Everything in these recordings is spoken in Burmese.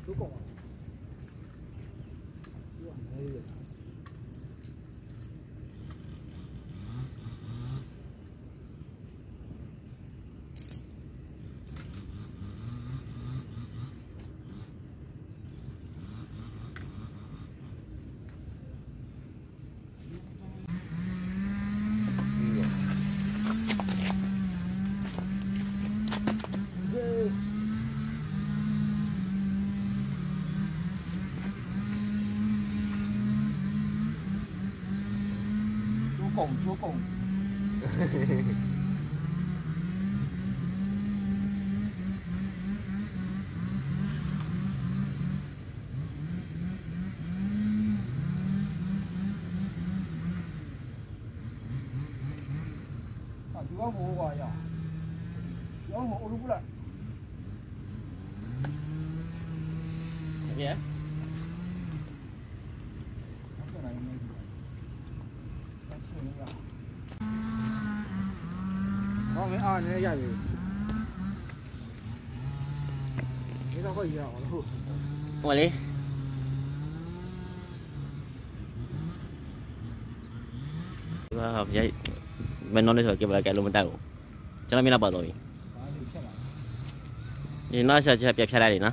主管こ。cùng chúa cùng Chúa ngủ rồi à? Chúa ngủ đúng rồi. Yeah. အောင်မင်းအားနည်းရပြီဒီတော့ခေါ်ရအောင်လို့ဟောလေว่าครับยายมันนอนได้สวยเก็บอะไรแกลงไม่ได้หรอจะไม่รับบัตรตัวนี้นี่น่าจะจะเปรียบเทียบได้เลยนะ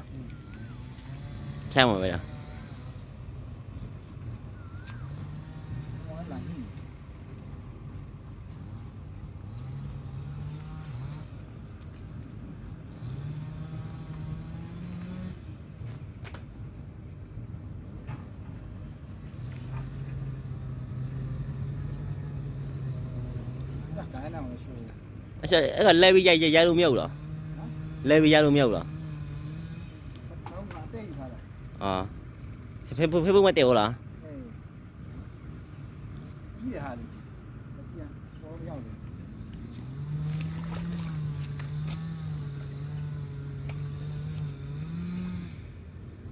แค่หมดไปแล้ว ဒါတိုင်းအောင်လို့ရှိုးအချက်အဲ့ကလဲပြီးရိုက်ရိုက်လို့မရဘူးလားလဲပြီးရိုက်လို့မရဘူးလားတော့ငါတိတ်ထားတယ်အာဖေဖေဖေဖေမတဲဘူးလားအေးကြီးရဟာလေပြန်ပေါ်ရောက်တယ်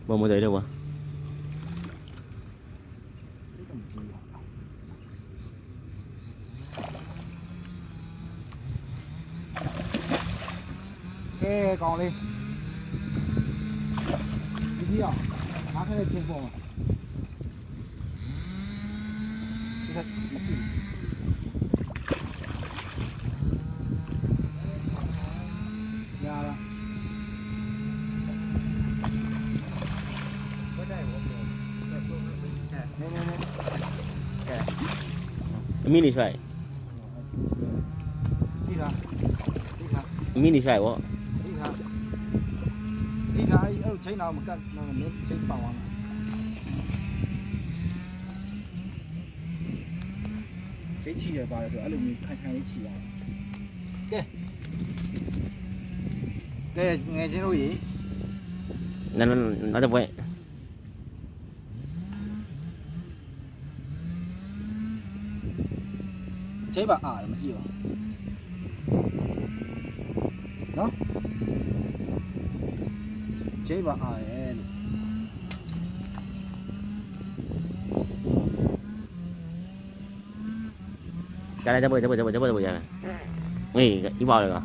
မမတဲတော့ကွာ cái còn lên cái gì à má cái này trên bồn à cái thật mất chịu มีนี่ใช่มีนี่ใช่วะ ဒီလားအဲ့အဲ့ချိန်တော့မကတ်တော့မင်းချိန်ပါအောင်ချိန်ချီရပါတယ်ဆိုအဲ့လိုမျိုးခိုင်ခိုင်လေးချီရတယ်ကဲကဲငယ်ချင်းတို့ရေနနနောက်တော့ပွဲချိန်ပါအားတယ်မကြည့်ဘူးနော် ချိန်ပါအားတယ်လို့ ကဲလိုက်တော့ပွဲတော့ပွဲတော့ပွဲတော့ပွဲရတယ်အေးဒီပါလေက